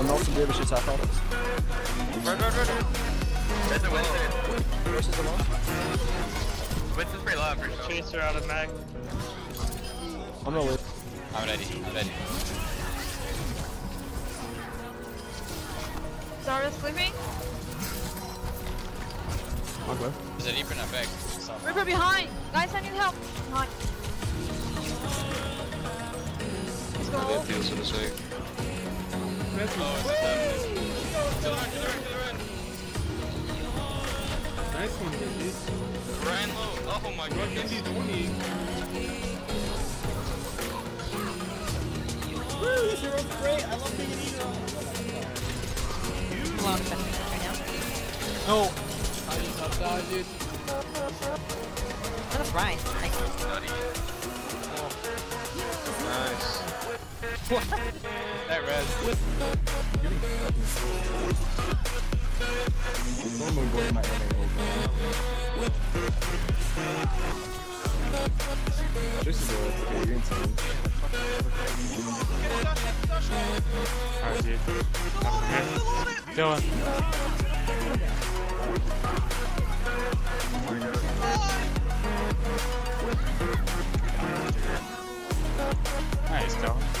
I'm also be able to shoot half out Run, run, run, run. There's a Winston. Versus alone. Winston's pretty low for sure. Chaser out of mag. I'm gonna wait. I'm ready, I'm ready. Zarya sleeping. I'll go. Is it Reaper not back? So, Reaper behind. Guys, I need help. Behind. Let's go. Oh, it's this way. Nice one, Genji. Ryan low. Oh my god. Genji's 20. Woo, this hero's great. I love being an hero. Right now. No. I just got died, dude. That Ryan. Nice. Nice. That res. Go This is a. Alright, dude. Dylan. Nice, Dylan.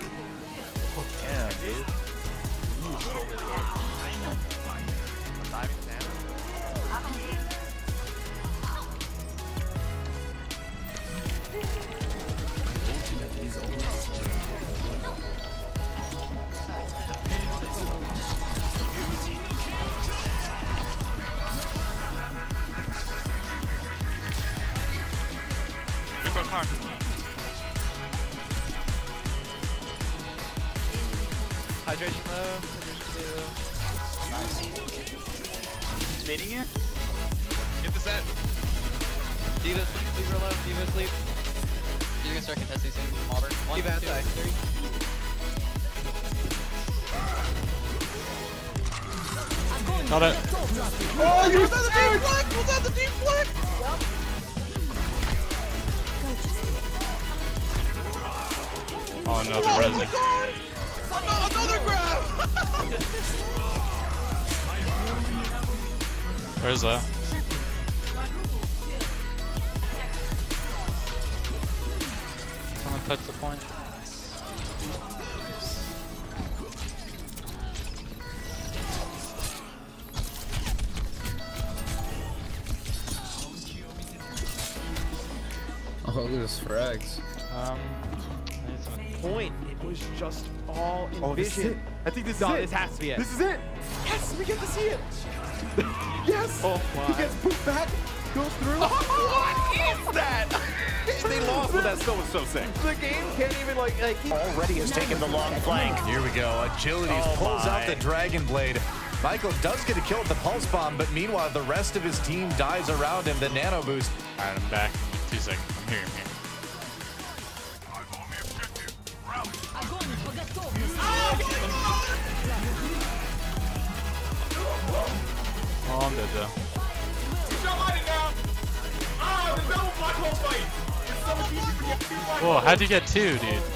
car. Hydration low. Hydration low. Nice. Baiting you? Get the set. D.Va, sleep real low. D.Va, sleep. You're gonna start contesting soon. Auburn. One, D.Va outside. Three. Got it. Oh, you was on the deep flick! Was on the deep flick! Oh no, the resin. Another, another grab! Where's that? Someone touch the point. Oh, look at this frags. Um, need some- Point. It was just all in Oh, this is it. I think this No, is it. this has to be it. This is it. Yes, we get to see it. yes. Oh my. He gets pooped back, goes through. Oh, what is that? They lost, but that still was so sick. the game can't even like like. He, already has taken the long flank. Here we go. Agility Oh pulls out the Dragon Blade. Michael does get a kill with the Pulse Bomb, but meanwhile, the rest of his team dies around him. The Nano Boost. Alright, I'm back. Two seconds. I'm here, I'm here. Whoa, how'd you get two, dude?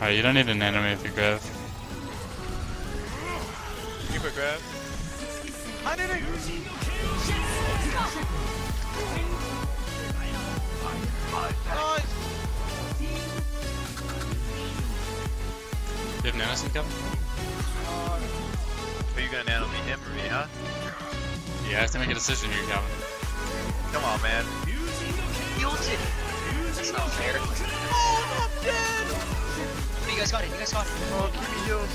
Alright, you don't need an enemy if you grab. Keep it grab. I did it! Nice! You have Nanocent coming? Are you gonna nano me him or me, huh? You have to make a decision here, Calvin. Come on, man. That's not fair. Oh, I'm dead! You guys got it. You guys got it. Oh, keep me healed.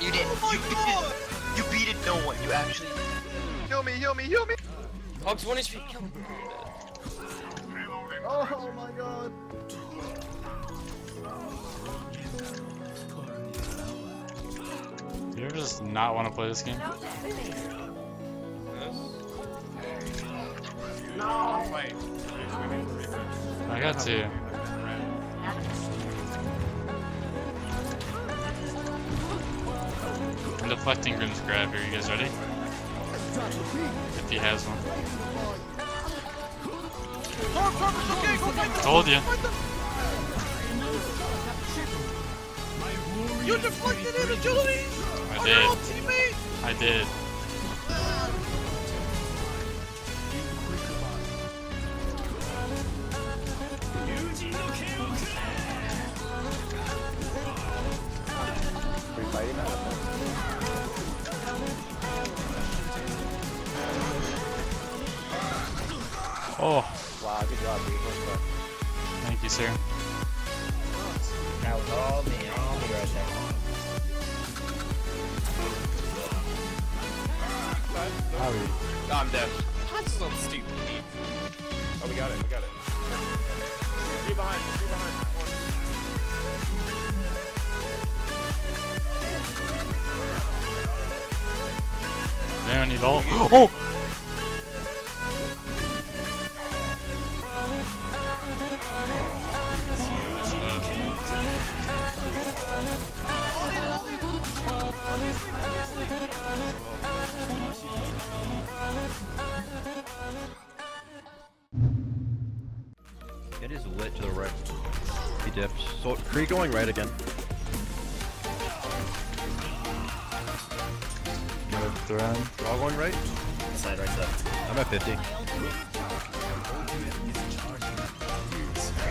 You did. Oh my you beat god! it. You beat it. No one. You actually. Heal me, heal me, heal me! Hogs, one HP. Kill him. Oh my god. You ever just not want to play this game? I got two. I'm deflecting Grim's grab here. You guys ready? If he has one. Told you. You deflected in agility! I did. I did. Oh, Wow, good job, dude. Thank you, sir. That was all me, all me right there. I'm dead. That's so stupid. Oh, we got it. We got it. Three behind. Three behind. They don't need all. Oh! It is lit to the right. He dipped. So Kree going right again. Throw him. We're all going right. Side right side. I'm at 50.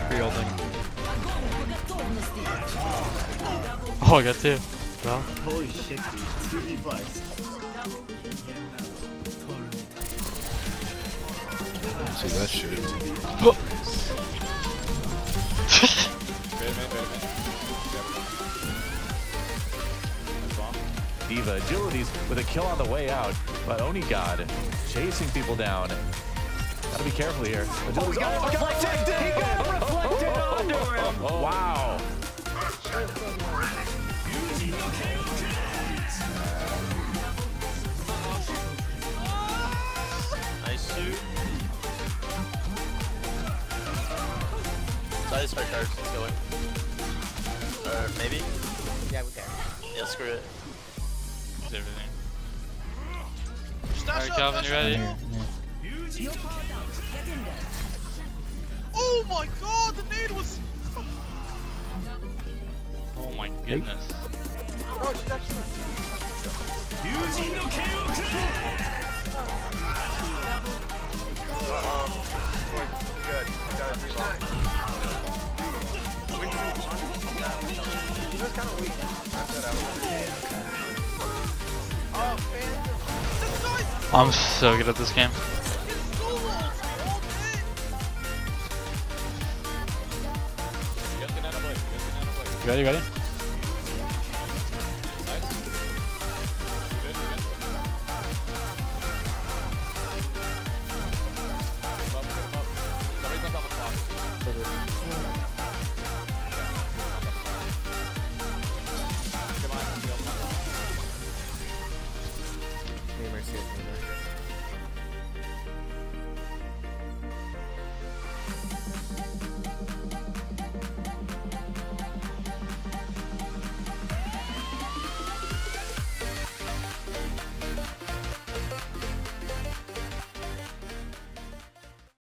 Kree holding. Oh, I got two. Well, Holy shit, dude. 2v plus. See that shit. D.Va agilities with a kill on the way out, but Onigod chasing people down. Gotta be careful here. Agilities, oh, oh reflected! He got reflected oh, oh, onto him! Wow. Side start cards, let's go in. Or maybe? Yeah, we can. Yeah, screw it. it's everything. Stash Alright, Calvin, you ready? Oh my god, the nade was. Oh my goodness. Oh, she's actually. Good. Was kind of weak. I'm so good at this game. You ready? Ready?